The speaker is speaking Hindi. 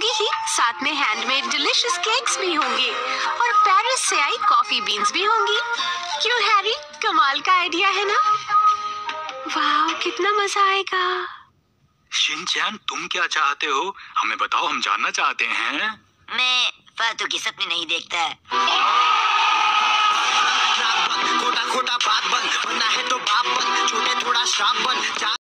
होगी ही साथ में हैंडमेड डिलिशियस केक्स भी होंगे और पेरिस से आई कॉफ़ी बीन्स भी होंगी। क्यों हैरी कमाल का आइडिया है ना? वाह कितना मज़ा आएगा। शिनचैन तुम क्या चाहते हो? हमें बताओ हम जानना चाहते हैं। मैं फालतू की सपने नहीं देखता। खोटा खोटा बात बन बनना है तो बाप बन छोटे थोड़ा श्राप बन